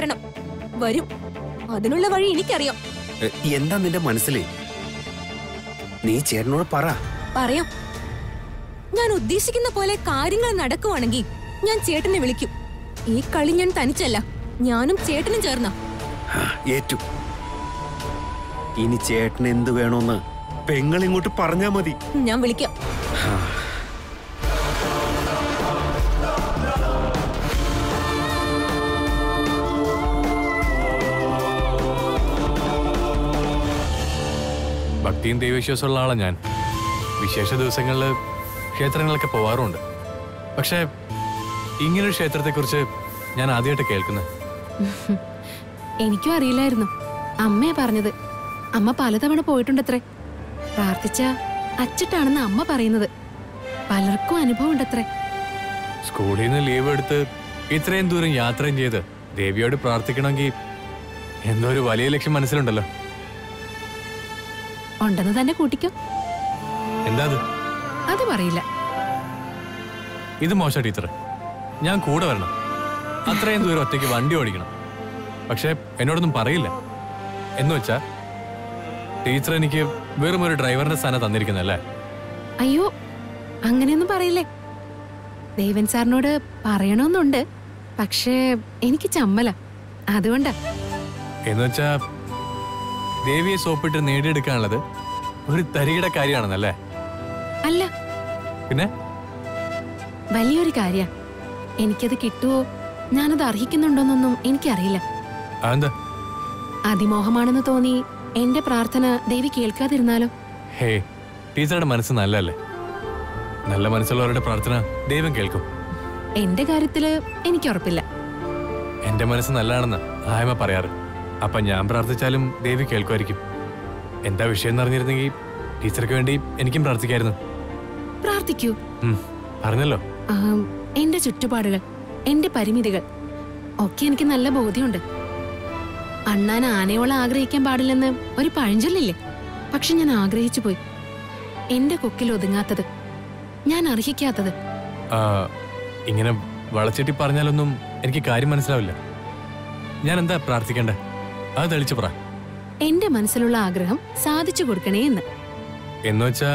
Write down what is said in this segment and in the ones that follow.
വരണം വരും. അതിനുള്ള വഴി എനിക്കറിയാം. എന്താ നിന്റെ മനസ്സിലെ? നീ ചേട്ടനോട് പറ. പറയാം. ഞാൻ ഉദ്ദേശിക്കുന്ന പോലെ കാര്യങ്ങൾ നടക്കുവാണെങ്കിൽ ഞാൻ ചേട്ടനെ വിളിക്കും. ഈ കളി ഞാൻ തനിച്ചല്ല ഞാനും ചേട്ടനും ചേർന്ന. ഏറ്റു. ഇനി ചേട്ടൻ എന്ത് വേണോന്ന് പെങ്ങളിങ്ങോട്ട് പറഞ്ഞാ മതി. ഞാൻ വിളിക്കാം. ഭക്തിയും ദൈവവിശ്വാസമുള്ള ആളാണ് ഞാൻ. വിശേഷ ദിവസങ്ങളിൽ ക്ഷേത്രങ്ങളൊക്കെ പോവാറുണ്ട്. പക്ഷേ ഇങ്ങനൊരു ക്ഷേത്രത്തെക്കുറിച്ച് ഞാൻ ആദ്യമായിട്ട് കേൾക്കുന്നത് എനിക്കും അറിയില്ലായിരുന്നു. അമ്മയെ പറഞ്ഞത്. അമ്മ പലതവണ പോയിട്ടുണ്ടത്രേ. പ്രാർത്ഥിച്ച അച്ചിട്ടാണെന്ന് അമ്മ പറയുന്നത്. പലർക്കും അനുഭവം ഉണ്ടത്രേ സ്കൂളിൽ നിന്ന് ലീവ് എടുത്ത് ഇത്രയും ദൂരം യാത്രയും ചെയ്ത് ദേവിയോട് പ്രാർത്ഥിക്കണമെങ്കിൽ എന്തോ ഒരു വലിയ ലക്ഷ്യം മനസ്സിലുണ്ടല്ലോ. ഉണ്ടെന്ന് തന്നെ കൂട്ടിക്കോ. എന്താ അത് പറയില്ല. ഇത് മോശം ടീച്ചർ. ഞാൻ കൂടെ വരണം. അത്രയും ദൂരം ഒറ്റയ്ക്ക് വണ്ടി ഓടിക്കണം. പക്ഷെ എന്നോടൊന്നും പറയില്ല. എന്ന് വെച്ചാ ടീച്ചർ എനിക്ക് വെറും ഒരു ഡ്രൈവറിന്റെ സ്ഥാനം തന്നിരിക്കുന്നല്ലേ അയ്യോ അങ്ങനെയൊന്നും പറയില്ലേ? ദേവൻ സാറിനോട് പറയണമെന്നുണ്ട്. പക്ഷേ എനിക്ക് ചമ്മല. അതുകൊണ്ടാ. എന്ന് വെച്ചാ ദേവിയെ സോപ്പിട്ട് നേടിയെടുക്കാനുള്ളത് ഒരു തരികിട കാര്യമാണെന്നല്ലേ? അല്ല. പിന്നെ? വലിയൊരു കാര്യ. എനിക്കത് കിട്ടുവോ? ഞാനത് അർഹിക്കുന്നുണ്ടോന്നൊന്നും എനിക്കറിയില്ല. അതെന്താ? അതിമോഹമാണെന്ന് തോന്നി എന്റെ പ്രാർത്ഥന ദേവി കേൾക്കാതിരുന്നാലോ? ഹേ ടീച്ചറുടെ മനസ്സ് നല്ലല്ലേ നല്ല മനസ്സുള്ളവരുടെ പ്രാർത്ഥന ദൈവം കേൾക്കും. എന്റെ കാര്യത്തിൽ എനിക്ക് ഉറപ്പില്ല എന്റെ മനസ്സ് നല്ലതാണെന്ന് ആയമ പറയാറ്. അപ്പൊ ഞാൻ പ്രാർത്ഥിച്ചാലും ദേവി കേൾക്കുമായിരിക്കും. എന്താ വിഷയം എന്ന് അറിഞ്ഞിരുന്നെങ്കിൽ ടീച്ചർക്ക് വേണ്ടി എനിക്കും പ്രാർത്ഥിക്കായിരുന്നു. പ്രാർത്ഥിക്കൂ. പറഞ്ഞല്ലോ. എന്റെ ചുറ്റുപാടുകൾ എന്റെ പരിമിതികൾ ഒക്കെ എനിക്ക് നല്ല ബോധ്യമുണ്ട്. അണ്ണാൻ ആനയോളം ആഗ്രഹിക്കാൻ പാടില്ലെന്ന് ഒരു പഴഞ്ചൊല്ലില്ലേ? പക്ഷെ ഞാൻ ആഗ്രഹിച്ചു പോയി. എന്റെ കൊക്കിൽ ഒതുങ്ങാത്തത് ഞാൻ അർഹിക്കാത്തത്. ഇങ്ങനെ വളച്ചിട്ടി പറഞ്ഞാലൊന്നും എനിക്ക് കാര്യം മനസ്സിലാവില്ല. ഞാൻ എന്താ പ്രാർത്ഥിക്കണ്ടേ? അത് തെളിച്ചു പറ. എന്റെ മനസ്സിലുള്ള ആഗ്രഹം സാധിച്ചു കൊടുക്കണേ എന്ന്. എന്നുവെച്ചാ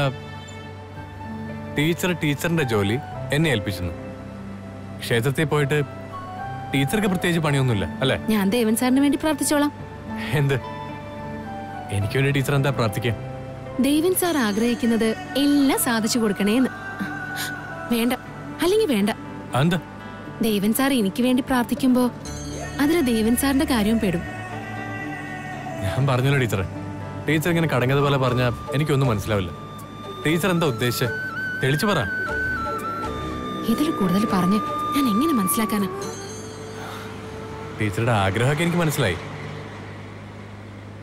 ടീച്ചർ ടീച്ചറിന്റെ ജോലി എന്നെ ഏൽപ്പിച്ചിരുന്നു. ക്ഷേത്രത്തിൽ പോയിട്ട് ടീച്ചർക്ക് പ്രത്യേകിച്ച് പണിയൊന്നുമില്ല അല്ലേ? ഞാൻ ദേവൻ സാറിന് വേണ്ടി പ്രാർത്ഥിച്ചോളാം. എന്ത്? എനിക്ക് വേണ്ടി ടീച്ചർ എന്താ പ്രാർത്ഥിക്കുക ദേവൻ സാർ ആഗ്രഹിക്കുന്നത് എല്ലാം സാധിച്ചു കൊടുക്കണേ എന്ന്. വേണ്ട അല്ലെങ്കിൽ വേണ്ട. എന്താ ദേവൻ സാർ എനിക്ക് വേണ്ടി പ്രാർത്ഥിക്കുമ്പോ അതിന് ദേവൻ സാറിന്റെ കാര്യവും പെടും. ഞാൻ പറഞ്ഞല്ലോ ടീച്ചറെ. ടീച്ചർ ഇങ്ങനെ കടങ്ങതുപോലെ പറഞ്ഞാൽ എനിക്കൊന്നും മനസ്സിലാവില്ല. ടീച്ചർ എന്താ ഉദ്ദേശിച്ചത് തെളിച്ചു പറ. ഇതിൽ കൂടുതൽ പറഞ്ഞ് ഞാൻ എങ്ങനെ മനസ്സിലാക്കാനാ? ടീച്ചറുടെ ആഗ്രഹമൊക്കെ എനിക്ക് മനസ്സിലായി.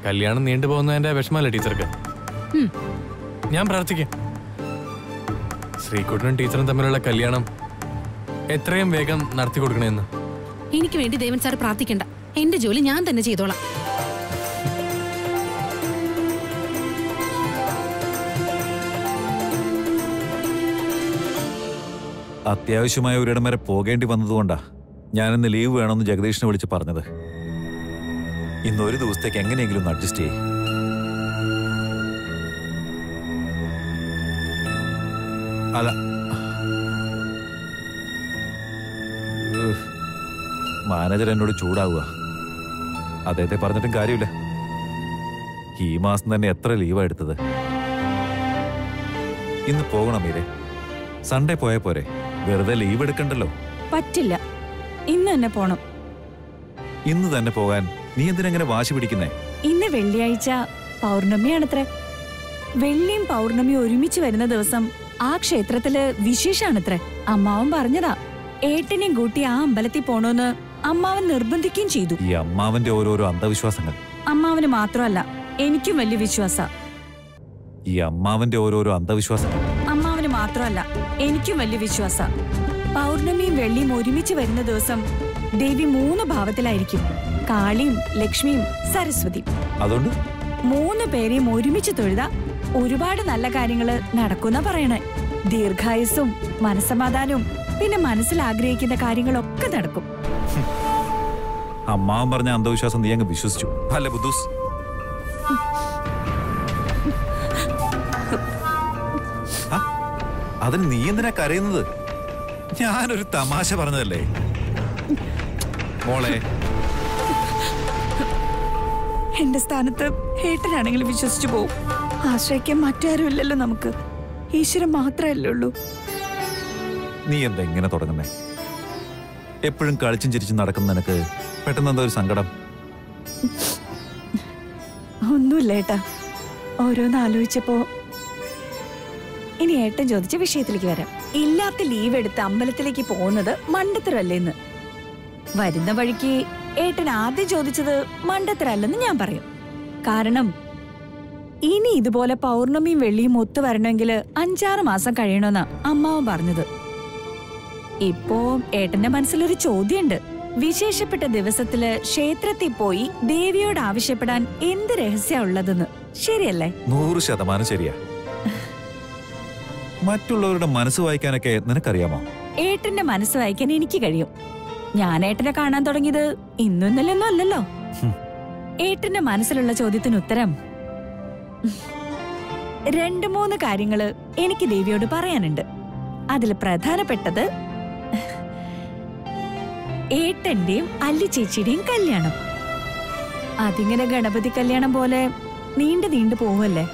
കല്യാണം നീണ്ടുപോകുന്നതിന്റെ വിഷമല്ലേ ടീച്ചർക്ക്. ഞാൻ പ്രാർത്ഥിക്കാം. ശ്രീകുട്ടനും ടീച്ചറും തമ്മിലുള്ള കല്യാണം എത്രയും വേഗം നടത്തി കൊടുക്കണമെന്ന് എനിക്ക് വേണ്ടി ദേവൻ സാർ പ്രാർത്ഥിക്കണ്ട. എന്റെ ജോലി ഞാൻ തന്നെ ചെയ്തോളാം. അത്യാവശ്യമായ ഒരിടം വരെ പോകേണ്ടി വന്നതുകൊണ്ടാ ഞാനിന്ന് ലീവ് വേണമെന്ന് ജഗദീഷിനെ വിളിച്ച് പറഞ്ഞത്. ഇന്ന് ഒരു ദിവസത്തേക്ക് എങ്ങനെയെങ്കിലും ഒന്ന് അഡ്ജസ്റ്റ് ചെയ്യും. അല്ല. മാനേജർ എന്നോട് ചൂടാവുക. അദ്ദേഹത്തെ പറഞ്ഞിട്ടും കാര്യമില്ല. ഈ മാസം തന്നെ എത്ര ലീവാ എടുത്തത്? ഇന്ന് പോകണം മീരെ? സൺഡേ പോയാൽ പോരെ? വെറുതെ ലീവ് എടുക്കണ്ടല്ലോ? പറ്റില്ല. ഇന്ന് തന്നെ പോണം. ഇന്ന് തന്നെ പോകാൻ നീ എന്തിനെ വാശി പിടിക്കുന്നേ? ഇന്ന് വെള്ളിയാഴ്ച പൗർണമിയാണത്രേ. വെള്ളിയും പൗർണമിയും ഒരുമിച്ച് വരുന്ന ദിവസം ആ ക്ഷേത്രത്തിൽ വിശേഷാണത്രേ. അമ്മാവൻ പറഞ്ഞതാ ഏട്ടനെയും കൂട്ടി ആ അമ്പലത്തിൽ പോണോന്ന് അമ്മാവൻ നിർബന്ധിക്കുകയും ചെയ്തു. ഈ അമ്മാവന്റെ ഓരോരോ അന്ധവിശ്വാസങ്ങൾ. അമ്മാവന് മാത്രമല്ല എനിക്കും വലിയ വിശ്വാസ. ഈ അമ്മാവന്റെ ഓരോരോ അന്ധവിശ്വാസങ്ങൾ. മാത്രമല്ല എനിക്കും വലിയ വിശ്വാസ. പൗർണമിയും വെള്ളിയും ഒരുമിച്ച് വരുന്ന ദിവസം ദേവി മൂന്ന് ഭാവത്തിലായിരിക്കും. കാളിയും ലക്ഷ്മിയും സരസ്വതിയും. അതുകൊണ്ട്? മൂന്ന് പേരെയും ഒരുമിച്ച് തൊഴുത ഒരുപാട് നല്ല കാര്യങ്ങൾ നടക്കുന്ന പറയണേ. ദീർഘായുസ്സും മനസമാധാനവും പിന്നെ മനസ്സിൽ ആഗ്രഹിക്കുന്ന കാര്യങ്ങളൊക്കെ നടക്കും. അമ്മാവൻ പറഞ്ഞ അന്ധവിശ്വാസം നീ അങ്ങ് വിശ്വസിച്ചു. അല്ല ബുദ്ധൂസ്. അതിന് നീ എന്തിനാ കരയുന്നത്? ഞാനൊരു തമാശ പറഞ്ഞതല്ലേ? മോളെ. എന്റെ സ്ഥാനത്ത് ഏട്ടനാണെങ്കിൽ വിശ്വസിച്ചു പോവും. ആശ്രയിക്കാൻ മറ്റാരും ഇല്ലല്ലോ നമുക്ക്. ഈശ്വരൻ മാത്രമല്ലേ ഉള്ളൂ. നീ എന്താ ഇങ്ങനെ തുടങ്ങുന്നേ? എപ്പോഴും കളിച്ചും ചിരിച്ചും നടക്കുന്ന നിനക്ക് പെട്ടെന്ന് എന്താ ഒരു സങ്കടം? ഒന്നുമില്ല ഏട്ടാ. ഓരോന്ന് ആലോചിച്ചപ്പോ ഇനി ഏട്ടൻ ചോദിച്ച വിഷയത്തിലേക്ക് വരാം. ഇല്ലാത്ത ലീവ് എടുത്ത് അമ്പലത്തിലേക്ക് പോകുന്നത് മണ്ടത്തരല്ലേന്ന്. വരുന്ന വഴിക്ക് ഏട്ടൻ ആദ്യം ചോദിച്ചത് മണ്ടത്തരല്ലെന്ന് ഞാൻ പറയും. കാരണം ഇനി ഇതുപോലെ പൗർണമിയും വെള്ളിയും ഒത്തു വരണമെങ്കിൽ അഞ്ചാറ് മാസം കഴിയണമെന്നാ അമ്മാവൻ പറഞ്ഞത്. ഇപ്പോ ഏട്ടന്റെ മനസ്സിലൊരു ചോദ്യമുണ്ട്. വിശേഷപ്പെട്ട ദിവസത്തിൽ ക്ഷേത്രത്തിൽ പോയി ദേവിയോട് ആവശ്യപ്പെടാൻ എന്ത് രഹസ്യ ഉള്ളതെന്ന്. ശരിയല്ലേ? നൂറ് ശതമാനം ശരിയാ. മറ്റുള്ളവരുടെ മനസ്സ് വായിക്കാനൊക്കെ നിനക്കറിയാമോ? ഏട്ടന്റെ മനസ്സ് വായിക്കാൻ എനിക്ക് കഴിയും. ഞാൻ ഏട്ടനെ കാണാൻ തുടങ്ങിയത് ഇന്നും ഇന്നലെയൊന്നും അല്ലല്ലോ ഏട്ടന്റെ മനസ്സിലുള്ള ചോദ്യത്തിന് ഉത്തരം. രണ്ട് മൂന്ന് കാര്യങ്ങൾ എനിക്ക് ദേവിയോട് പറയാനുണ്ട്. അതിൽ പ്രധാനപ്പെട്ടത് ഏട്ടന്റെയും അല്ലി ചേച്ചിയുടെയും കല്യാണം. അതിങ്ങനെ ഗണപതി കല്യാണം പോലെ നീണ്ടു നീണ്ടു പോവല്ലേ?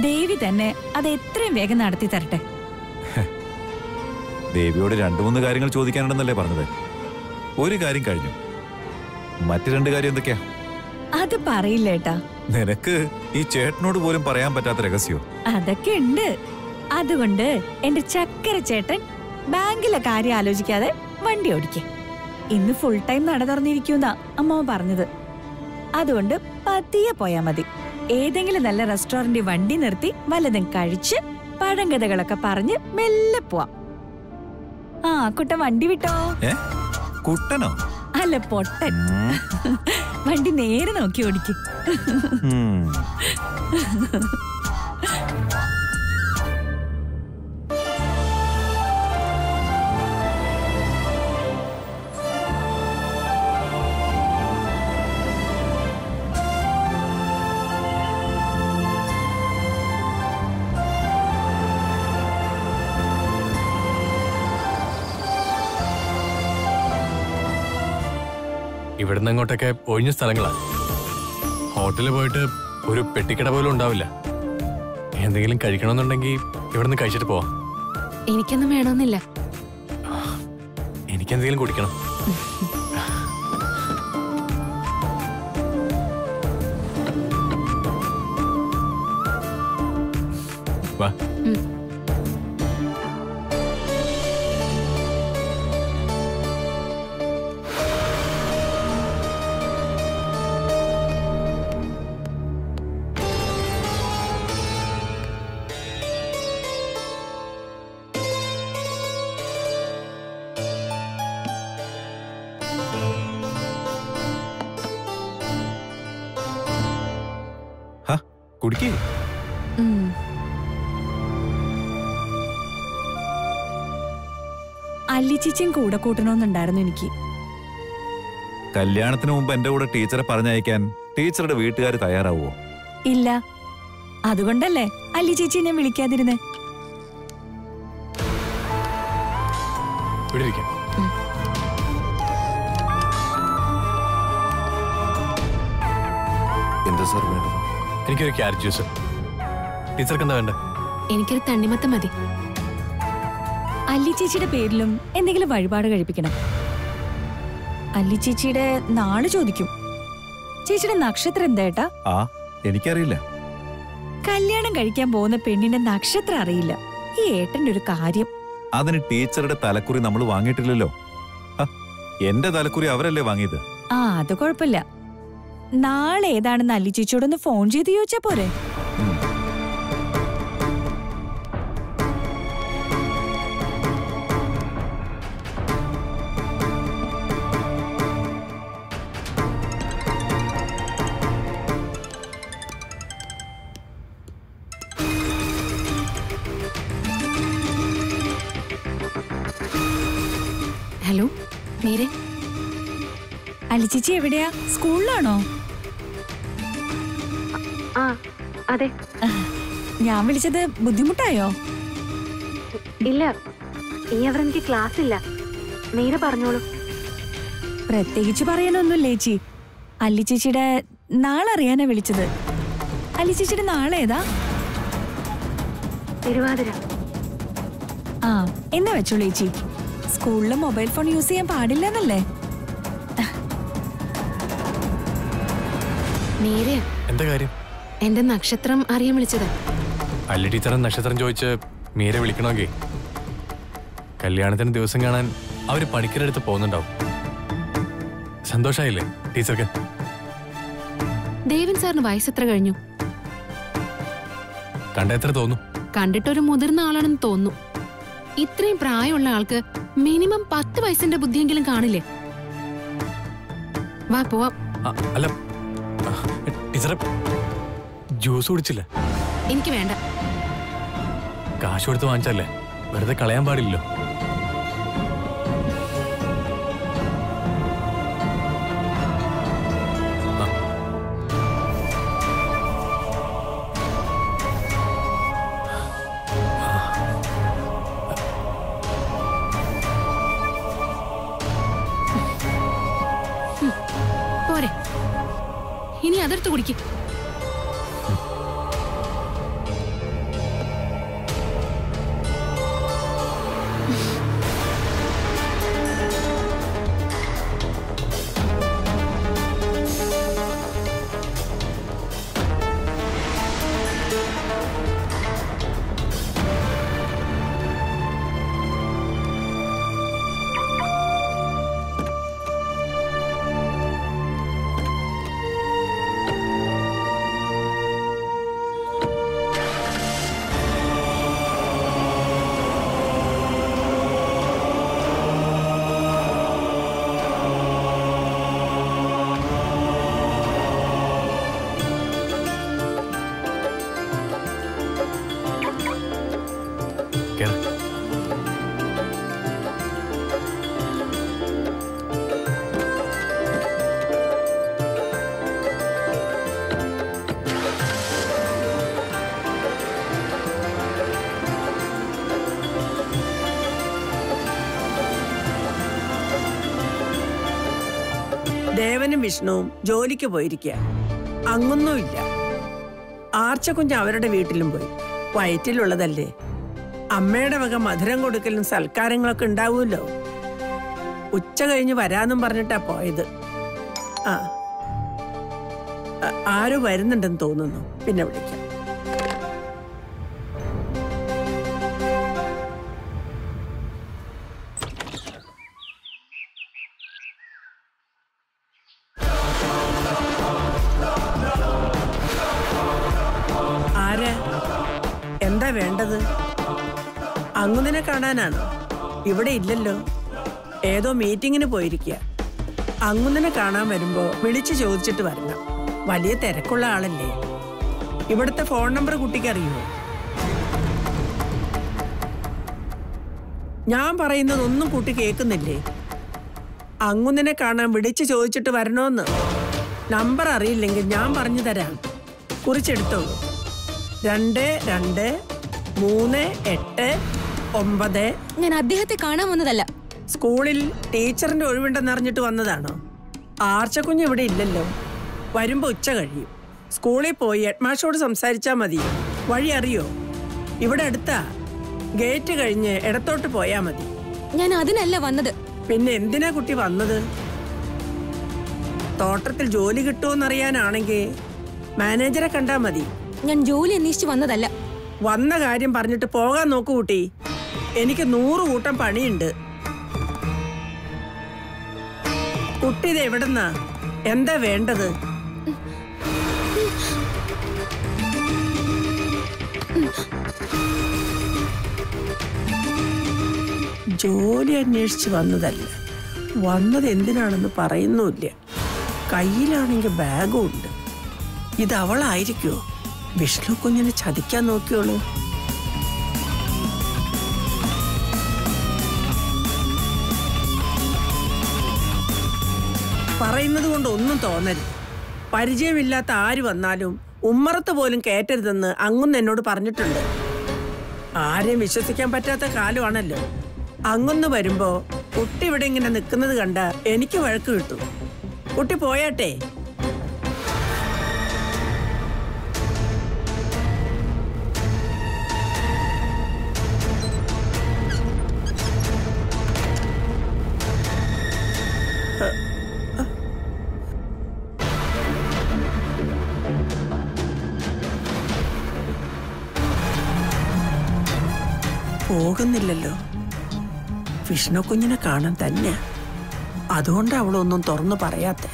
ദേവി തന്നെ അത് എത്രയും വേഗം നടത്തി തരട്ടെ. ദേവിയോട് രണ്ടു മൂന്ന് കാര്യങ്ങൾ ചോദിക്കാനുണ്ടെന്നല്ലേ പറഞ്ഞത്. ഒരു കാര്യം കഴിഞ്ഞു. മറ്റു രണ്ട് കാര്യം എന്തൊക്കെയാ? അത് പറയില്ല ഏട്ടാ. നിനക്ക് ഈ ചേട്ടനോട് പോലും പറയാൻ പറ്റാത്ത രഹസ്യോ? അതൊക്കെ ഉണ്ട്. അതുകൊണ്ട് എന്റെ ചക്കര ചേട്ടൻ ബാങ്കിലെ കാര്യം ആലോചിക്കാതെ വണ്ടി ഓടിക്കേ. ഇന്ന് ഫുൾ ടൈം നട തുറന്നിരിക്കുന്ന അമ്മ പറഞ്ഞത്. അതുകൊണ്ട് പതിയെ പോയാ മതി. ഏതെങ്കിലും നല്ല റെസ്റ്റോറന്റിൽ വണ്ടി നിർത്തി വല്ലതും കഴിച്ച് പഴങ്കഥകളൊക്കെ പറഞ്ഞ് മെല്ലെ പോവാം. ആ കുട്ടൻ വണ്ടി വിട്ടോ? കുട്ടനോ? അല്ല പൊട്ടൻ. വണ്ടി നേരെ നോക്കി ഓടിക്കും. ഇവിടുന്ന് അങ്ങോട്ടൊക്കെ ഒഴിഞ്ഞ സ്ഥലങ്ങളാണ്. ഹോട്ടലിൽ പോയിട്ട് ഒരു പെട്ടിക്കട പോലും ഉണ്ടാവില്ല. എന്തെങ്കിലും കഴിക്കണമെന്നുണ്ടെങ്കിൽ ഇവിടുന്ന് കഴിച്ചിട്ട് പോവാം. എനിക്കൊന്നും വേണമെന്നില്ല. എനിക്കെന്തെങ്കിലും കുടിക്കണം. കുടിക്കേ. അല്ലിച്ചിച്ചും കൂടെ കൂട്ടണമെന്നുണ്ടായിരുന്നു എനിക്ക്. കല്യാണത്തിന് മുമ്പ് എന്റെ കൂടെ ടീച്ചറെ പറഞ്ഞയക്കാൻ ടീച്ചറുടെ വീട്ടുകാർ തയ്യാറാവോ ഇല്ല. അതുകൊണ്ടല്ലേ അല്ലി ചേച്ചി ഞാൻ വിളിക്കാതിരുന്നേ. എന്താ സാർ വേണ്ടത്? എനിക്കൊരു ക്യാരറ്റ് ജ്യൂസ് ടീച്ചർക്ക് എന്താ വേണ്ട? എനിക്കൊരു തണ്ണിമത്തം മതി. അല്ലി ചേച്ചിയുടെ പേരിലും എന്തെങ്കിലും വഴിപാട് കഴിപ്പിക്കണം. അല്ലി ചേച്ചിയുടെ നാൾ ചോദിക്കും. ചേച്ചിയുടെ നക്ഷത്രം എന്താട്ടാ ആ എനിക്കറിയില്ല. കല്യാണം കഴിക്കാൻ പോകുന്ന പെണ്ണിന്റെ നക്ഷത്രം അറിയില്ല. ഈ ഏട്ടന്റെ ഒരു കാര്യം. അതിന് ടീച്ചറുടെ തലക്കുറി നമ്മൾ വാങ്ങിയിട്ടില്ലല്ലോ. എന്റെ തലക്കുറി അവരല്ലേ വാങ്ങിയത്? ആ അത് കുഴപ്പമില്ല. നാളെ ഏതാണെന്ന് അല്ലി ചേച്ചിയോടൊന്ന് ഫോൺ ചെയ്ത് ചോദിച്ചാ പോരെ. ഹലോ മീരെ അലിച്ചിച്ചി എവിടെയാ? സ്കൂളിലാണോ? അതെ. ഞാൻ വിളിച്ചത് ബുദ്ധിമുട്ടായോ? ഇല്ല ഈ അവർ എനിക്ക് ക്ലാസ് ഇല്ല മീര പറഞ്ഞോളൂ. പ്രത്യേകിച്ച് പറയാനൊന്നുമില്ല ചേച്ചി. അല്ലിച്ചേച്ചിയുടെ നാളറിയാനാ വിളിച്ചത്. അല്ലിച്ചേച്ചിയുടെ നാളെ ഏതാ തിരുവാതിര. ആ എന്നാ വെച്ചോളൂ ചേച്ചി. സ്കൂളിൽ മൊബൈൽ ഫോൺ യൂസ് ചെയ്യാൻ പാടില്ലെന്നല്ലേ മീരയാ എന്താ കാര്യം? എന്റെ നക്ഷത്രം അറിയാൻ വിളിച്ചത്. അല്ല നക്ഷത്രം ചോദിച്ച് മീര വിളിക്കണമെങ്കിൽ കല്യാണത്തിന് ദിവസം കാണാൻ അവർ പണിക്കരടുത്ത് പോകുന്നുണ്ടാവും. സന്തോഷായില്ലേ ടീച്ചർക്ക്? ദേവൻ സാറിന് വയസ്സെത്ര കഴിഞ്ഞു? കണ്ട എത്ര തോന്നും? കണ്ടിട്ടൊരു മുതിർന്ന ആളാണെന്ന് തോന്നുന്നു. ഇത്രയും പ്രായമുള്ള ആൾക്ക് മിനിമം പത്ത് വയസ്സിന്റെ ബുദ്ധിയെങ്കിലും കാണില്ലേ? വാ പോവാം. അല്ല ടീച്ചറെ ജ്യൂസ് കുടിച്ചില്ല. എനിക്ക് വേണ്ട. കാശ് കൊടുത്ത് വാങ്ങിച്ചല്ലേ? വെറുതെ കളയാൻ പാടില്ലല്ലോ. ഇനി ദേവനും വിഷ്ണുവും ജോലിക്ക് പോയിരിക്കുക അങ്ങൊന്നുമില്ല ആർച്ചക്കുഞ്ഞ് അവരുടെ വീട്ടിലും പോയി. വയറ്റിലുള്ളതല്ലേ? അമ്മയുടെ വക മധുരം കൊടുക്കലും സൽക്കാരങ്ങളൊക്കെ ഉണ്ടാവുമല്ലോ? ഉച്ച കഴിഞ്ഞ് വരാന്നും പറഞ്ഞിട്ടാ പോയത്. ആ ആരും വരുന്നുണ്ടെന്ന് തോന്നുന്നു. പിന്നെ വിളിക്കാം. അങ്ങുതിനെ കാണാനാണോ? ഇവിടെ ഇല്ലല്ലോ. ഏതോ മീറ്റിങ്ങിന് പോയിരിക്കുക അങ്ങുതിനെ കാണാൻ വരുമ്പോ വിളിച്ചു ചോദിച്ചിട്ട് വരണം. വലിയ തിരക്കുള്ള ആളല്ലേ. ഇവിടുത്തെ ഫോൺ നമ്പർ കുട്ടിക്ക് അറിയുമോ ഞാൻ പറയുന്നതൊന്നും കുട്ടി കേൾക്കുന്നില്ലേ? അങ്ങുന്നിനെ കാണാൻ വിളിച്ചു ചോദിച്ചിട്ട് വരണോന്ന്. നമ്പർ അറിയില്ലെങ്കിൽ ഞാൻ പറഞ്ഞു തരാം. കുറിച്ചെടുത്തോളൂ. രണ്ട് രണ്ട് മൂന്ന് എട്ട് ഒമ്പത്. ഞാൻ അദ്ദേഹത്തെ കാണാൻ വന്നതല്ല. സ്കൂളിൽ ടീച്ചറിന്റെ ഒഴിവുണ്ടെന്ന് അറിഞ്ഞിട്ട് വന്നതാണോ? ആർച്ചക്കുഞ്ഞ് ഇവിടെ ഇല്ലല്ലോ. വരുമ്പോ ഉച്ച കഴിയും. സ്കൂളിൽ പോയി ഹെഡ്മാഷോട് സംസാരിച്ചാ മതി. വഴി അറിയോ? ഇവിടെ അടുത്താ. ഗേറ്റ് കഴിഞ്ഞ് ഇടത്തോട്ട് പോയാ മതി. ഞാൻ അതിനല്ല വന്നത്. പിന്നെ എന്തിനാ കുട്ടി വന്നത്? തോട്ടത്തിൽ ജോലി കിട്ടുമെന്നറിയാനാണെങ്കിൽ മാനേജറെ കണ്ടാ മതി. ഞാൻ ജോലി അന്വേഷിച്ച് വന്നതല്ല. വന്ന കാര്യം പറഞ്ഞിട്ട് പോകാൻ നോക്കൂ കുട്ടി. എനിക്ക് നൂറ് കൂട്ടം പണിയുണ്ട്. കുട്ടി ഇത് എവിടുന്നാ? എന്താ വേണ്ടത്? ജോലി അന്വേഷിച്ച് വന്നതല്ല. വന്നത് എന്തിനാണെന്ന് പറയുന്നുമില്ല. കയ്യിലാണെങ്കിൽ ബാഗും ഉണ്ട്. ഇത് അവളായിരിക്കുമോ വിഷ്ണു കുഞ്ഞിനെ ചതിക്കാൻ നോക്കിയോളൂ. പറയുന്നത് കൊണ്ട് ഒന്നും തോന്നരുത്. പരിചയമില്ലാത്ത ആര് വന്നാലും ഉമ്മറത്ത് പോലും കയറ്റരുതെന്ന് അങ്ങുന്ന് എന്നോട് പറഞ്ഞിട്ടുണ്ട്. ആരെയും വിശ്വസിക്കാൻ പറ്റാത്ത കാലമാണല്ലോ. അങ്ങൊന്ന് വരുമ്പോ കുട്ടി ഇവിടെ ഇങ്ങനെ നിൽക്കുന്നത് കണ്ട എനിക്ക് വഴക്ക് കിട്ടും. കുട്ടി പോയാട്ടെ? പോകുന്നില്ലല്ലോ. വിഷ്ണു കുഞ്ഞിനെ കാണാൻ തന്നെ. അതുകൊണ്ട് അവളൊന്നും തുറന്നു പറയാത്ത.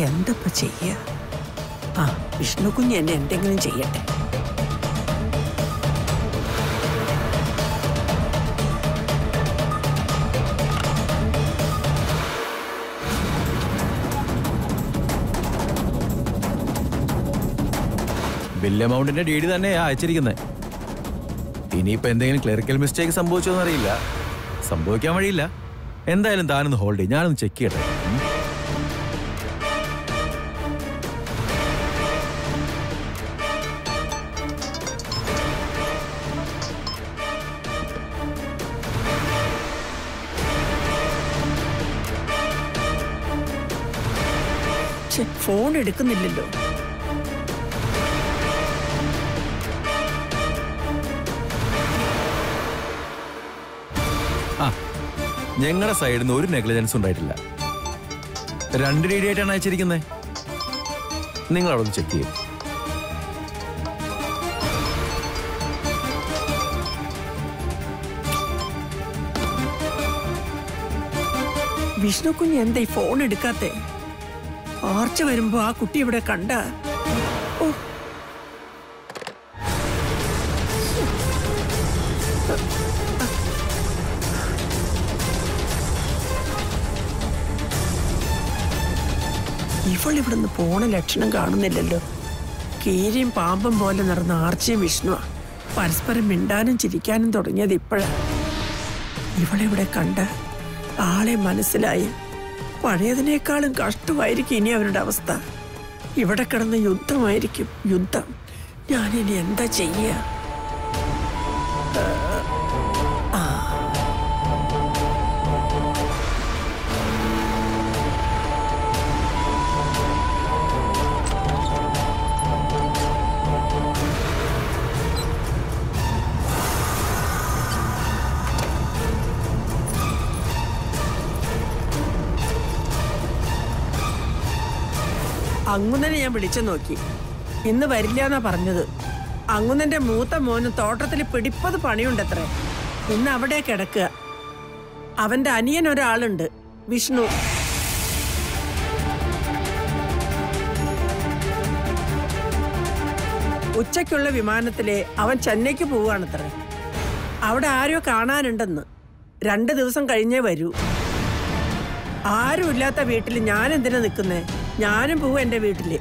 എന്തപ്പ ചെയ്യ? ആ വിഷ്ണു കുഞ്ഞ് എന്നെ എന്തെങ്കിലും ചെയ്യട്ടെ. ബില്ല് എമൗണ്ടിന്റെ ഡി ഡി തന്നെയാ അയച്ചിരിക്കുന്നത് ഇനിയിപ്പോ എന്തെങ്കിലും ക്ലറിക്കൽ മിസ്റ്റേക്ക് സംഭവിച്ചോന്ന് അറിയില്ല. സംഭവിക്കാൻ വഴിയില്ല. എന്തായാലും താനൊന്ന് ഹോൾഡ് ചെയ്യും. ഞാനൊന്ന് ചെക്ക് ചെയ്യട്ടെ. ഫോൺ എടുക്കുന്നില്ലല്ലോ. ഞങ്ങളുടെ സൈഡിൽ നിന്ന് ഒരു നെഗ്ലിജൻസ് ഉണ്ടായിട്ടില്ല. രണ്ട് ഡി ആയിട്ടാണ് അയച്ചിരിക്കുന്നത് നിങ്ങൾ അവിടെ ഒന്ന് ചെക്ക് ചെയ്യും. വിഷ്ണു കുഞ്ഞ് എന്താ ഈ ഫോൺ എടുക്കാത്തെ? ആർച്ച വരുമ്പോ ആ കുട്ടി ഇവിടെ കണ്ട ഇവൾ ഇവിടുന്ന് പോണ ലക്ഷണം കാണുന്നില്ലല്ലോ. കീരിയും പാമ്പും പോലെ നടന്ന ആർച്ചയും വിഷ്ണുവാ. പരസ്പരം മിണ്ടാനും ചിരിക്കാനും തുടങ്ങിയത് ഇപ്പോഴാണ് ഇവളിവിടെ കണ്ട ആളെ മനസ്സിലായി. പഴയതിനേക്കാളും കഷ്ടമായിരിക്കും ഇനി അവരുടെ അവസ്ഥ. ഇവിടെ കിടന്ന് യുദ്ധമായിരിക്കും യുദ്ധം. ഞാനിനി എന്താ ചെയ്യുക അങ്ങുന്നനെ ഞാൻ വിളിച്ചു നോക്കി. ഇന്ന് വരില്ല എന്നാ പറഞ്ഞത്. അങ്ങുന്നന്റെ മൂത്ത മോന് തോട്ടത്തിൽ പിടിപ്പത് പണിയുണ്ടത്രേ. ഇന്ന് അവിടെ കിടക്കുക. അവന്റെ അനിയൻ ഒരാളുണ്ട്. വിഷ്ണു. ഉച്ചയ്ക്കുള്ള വിമാനത്തിലെ അവൻ ചെന്നൈക്ക് പോവുകയാണത്രേ. അവിടെ ആരോ കാണാനുണ്ടെന്ന്. രണ്ട് ദിവസം കഴിഞ്ഞേ വരൂ. ആരുമില്ലാത്ത വീട്ടിൽ ഞാൻ എന്തിനാ നിൽക്കുന്നേ ഞാനും പോവും എന്റെ വീട്ടിൽ.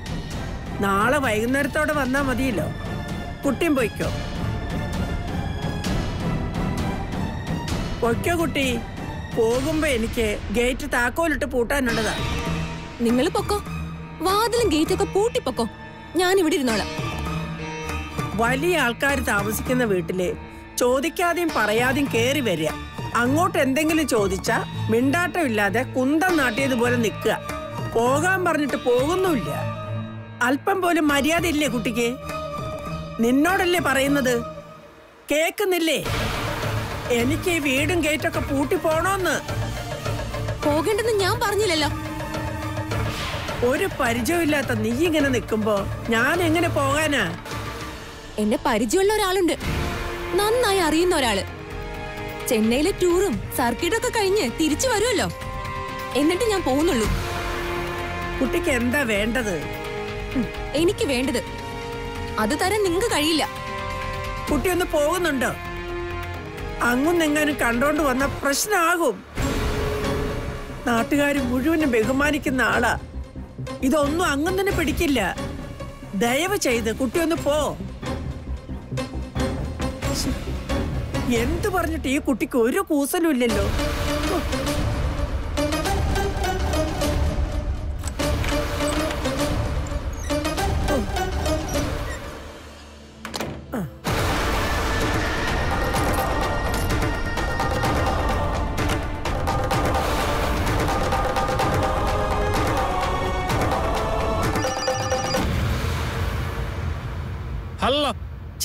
നാളെ വൈകുന്നേരത്തോടെ വന്നാ മതിയല്ലോ. കുട്ടിയും പൊയ്ക്കോ. പൊയ്ക്കോ കുട്ടി. പോകുമ്പോ എനിക്ക് ഗേറ്റ് താക്കോലിട്ട് പൂട്ടാനുള്ളതാ. നിങ്ങൾ പൊക്കോ. വാതിലും ഗേറ്റൊക്കെ പൂട്ടിപ്പൊക്കോ ഞാൻ ഇവിടെ ഇരുന്നോളാം. വലിയ ആൾക്കാർ താമസിക്കുന്ന വീട്ടിൽ ചോദിക്കാതെയും പറയാതെയും കേറി വരിക. അങ്ങോട്ട് എന്തെങ്കിലും ചോദിച്ചാ മിണ്ടാട്ടമില്ലാതെ കുന്തം നാട്ടിയതുപോലെ നിൽക്കുക. പോകാൻ പറഞ്ഞിട്ട് പോകുന്നുമില്ല. അല്പം പോലും മര്യാദയില്ലേ കുട്ടിക്ക്? നിന്നോടല്ലേ പറയുന്നത്? കേക്കുന്നില്ലേ? എനിക്ക് ഈ വീടും ഗേറ്റൊക്കെ പൂട്ടി പോണോന്ന്. പോകേണ്ടെന്ന് ഞാൻ പറഞ്ഞില്ലല്ലോ. ഒരു പരിചയമില്ലാത്ത നീ ഇങ്ങനെ നിൽക്കുമ്പോ ഞാൻ എങ്ങനെ പോകാനാ? എന്നെ പരിചയമുള്ള ഒരാളുണ്ട്. നന്നായി അറിയുന്ന ഒരാൾ. ചെന്നൈയിലെ ടൂറും സർക്കിട്ടൊക്കെ കഴിഞ്ഞ് തിരിച്ചു വരുമല്ലോ. എന്നിട്ട് ഞാൻ പോകുന്നുള്ളൂ. കുട്ടിക്ക് എന്താ വേണ്ടത്? എനിക്ക് വേണ്ടത്. അത് തരാൻ നിങ്ങൾക്ക് കഴിയില്ല. കുട്ടി ഒന്ന് പോകുന്നുണ്ടോ നിങ്ങനും കണ്ടോണ്ട് വന്ന പ്രശ്നമാകും നാട്ടുകാർ മുഴുവനും ബഹുമാനിക്കുന്ന ആളാ. ഇതൊന്നും അങ്ങും തന്നെ പിടിക്കില്ല. ദയവ് ചെയ്ത് കുട്ടി ഒന്ന് പോ എന്ത് പറഞ്ഞിട്ട് ഈ കുട്ടിക്ക് ഒരു കൂസലും ഇല്ലല്ലോ?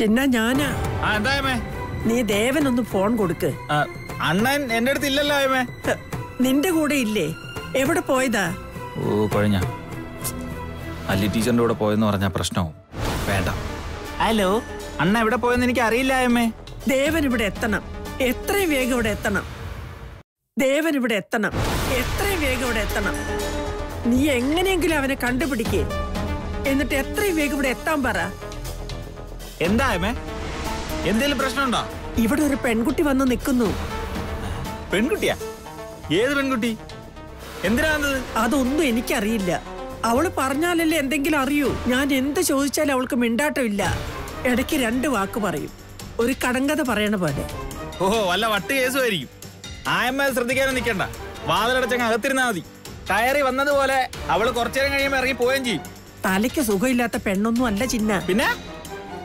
ചിന്ന ഞാനാ? നീ ദേവനൊന്ന് ഫോൺ കൊടുക്ക്. അണ്ണൻ എന്റെ അടുത്ത് ഇല്ലല്ലോ അമ്മേ ഹ്, നിന്റെ കൂടെ ഇല്ലേ? എവിടെ പോയതാ? ഓ കഴിഞ്ഞ. അല്ലി ടീച്ചറിന്റെ കൂടെ പോയെന്ന് പറഞ്ഞ പ്രശ്നവും. വേണ്ട. ഹലോ അണ്ണ എവിടെ പോയെന്ന് എനിക്ക് അറിയില്ല അമ്മേ ദേവൻ ഇവിടെ എത്തണം. എത്രയും വേഗം ഇവിടെ എത്തണം. ദേവൻ ഇവിടെ എത്തണം. എത്രയും വേഗം ഇവിടെ എത്തണം. നീ എങ്ങനെയെങ്കിലും അവനെ കണ്ടുപിടിക്കേ. എന്നിട്ട് എത്രയും വേഗം ഇവിടെ എത്താൻ പറ. എന്താ അമ്മേ? എന്തേലും പ്രശ്നമുണ്ടോ? ഇവിടെ ഒരു പെൺകുട്ടി വന്ന് നിൽക്കുന്നു. പെൺകുട്ടിയാ? ഏത് പെൺകുട്ടി? എന്തിനാന്നത് അതൊന്നും എനിക്കറിയില്ല. അവൾ പറഞ്ഞാലല്ലേ എന്തെങ്കിലും അറിയൂ. ഞാൻ എന്ത് ചോദിച്ചാലും അവൾക്ക് മിണ്ടാട്ടമില്ല. ഇടയ്ക്ക് രണ്ട് വാക്ക് പറയും. ഒരു കടങ്കഥ പറയണ പോലെ. ഓഹോ വല്ല വട്ട് കേസുമായിരിക്കും. ആയമ്മ ശ്രദ്ധിക്കാനും നിൽക്കണ്ട. വാതിലടച്ചങ്ങ് അകത്തിരുന്നാ മതി. കയറി വന്നതുപോലെ അവൾ കുറച്ചു നേരം കഴിയുമ്പോൾ ഇറങ്ങി പോവുകയും ചെയ്യും. തലയ്ക്ക് സുഖമില്ലാത്ത പെണ്ണൊന്നും അല്ല ചിന്ന. പിന്നെ?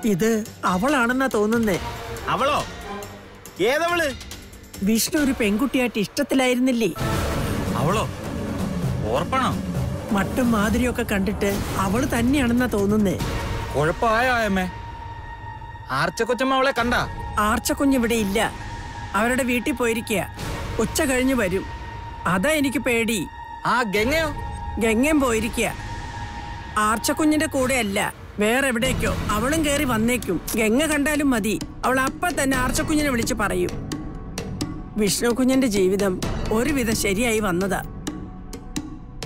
ഇത് അവളാണെന്നാ തോന്നുന്നേ. അവളോ? ഏതവൾ? വിഷ്ണു ഒരു പെൺകുട്ടിയായിട്ട് ഇഷ്ടത്തിലായിരുന്നില്ലേ? അവളോ? ഓർപ്പണോ? മട്ടും മാതിരിയൊക്കെ കണ്ടിട്ട് അവൾ തന്നെയാണെന്നാ തോന്നുന്നേ. കുഴപ്പമായോ ആയമ്മേ ആർച്ചക്കൊച്ചമ്മ അവളെ കണ്ട? ആർച്ചക്കുഞ്ഞ് ഇവിടെ ഇല്ല അവരുടെ വീട്ടിൽ പോയിരിക്കുക ഉച്ച കഴിഞ്ഞ് വരും. അതാ എനിക്ക് പേടി. ആ ഗംഗയോ? ഗംഗയും പോയിരിക്കുക ആർച്ചക്കുഞ്ഞിന്റെ കൂടെ അല്ല വേറെ എവിടേക്കോ അവളും കയറി വന്നേക്കും. ഗംഗ കണ്ടാലും മതി. അവൾ അപ്പ തന്നെ ആർച്ചക്കുഞ്ഞിനെ വിളിച്ച് പറയും. വിഷ്ണു കുഞ്ഞിന്റെ ജീവിതം ഒരുവിധം ശരിയായി വന്നതാ.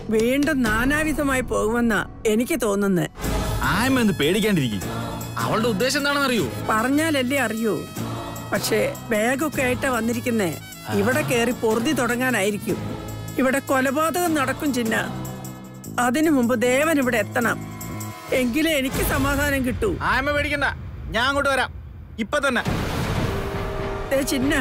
വീണ്ടും നാനാവിധമായി പോകുമെന്ന എനിക്ക് തോന്നുന്നത് പേടിക്കാണ്ടിരിക്കും. അവളുടെ ഉദ്ദേശം എന്താണെന്ന് അറിയൂ പറഞ്ഞാലല്ലേ അറിയൂ. പക്ഷേ ബാഗൊക്കെ ആയിട്ടാ വന്നിരിക്കുന്നേ. ഇവിടെ കയറി പൊറുതി തുടങ്ങാനായിരിക്കും. ഇവിടെ കൊലപാതകം നടക്കും ചിന്ന. അതിനു മുമ്പ് ദേവൻ ഇവിടെ എത്തണം. എങ്കിലേ എനിക്ക് സമാധാനം കിട്ടൂ. ആയമ്മ പേടിക്കണ്ട. ഞാൻ അങ്ങോട്ട് വരാം. ഇപ്പൊ തന്നെ ചിന്ന.